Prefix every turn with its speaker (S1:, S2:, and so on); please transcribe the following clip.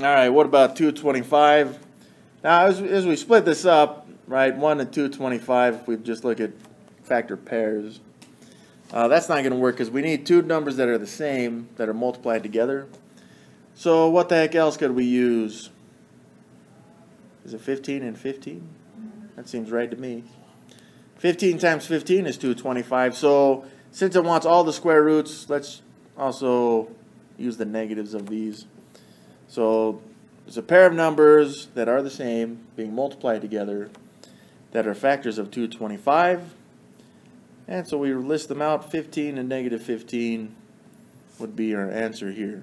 S1: All right, what about 225? Now, as, as we split this up, right, 1 and 225, if we just look at factor pairs, uh, that's not going to work because we need two numbers that are the same, that are multiplied together. So what the heck else could we use? Is it 15 and 15? That seems right to me. 15 times 15 is 225. So since it wants all the square roots, let's also use the negatives of these. So there's a pair of numbers that are the same being multiplied together that are factors of 225. And so we list them out. 15 and negative 15 would be our answer here.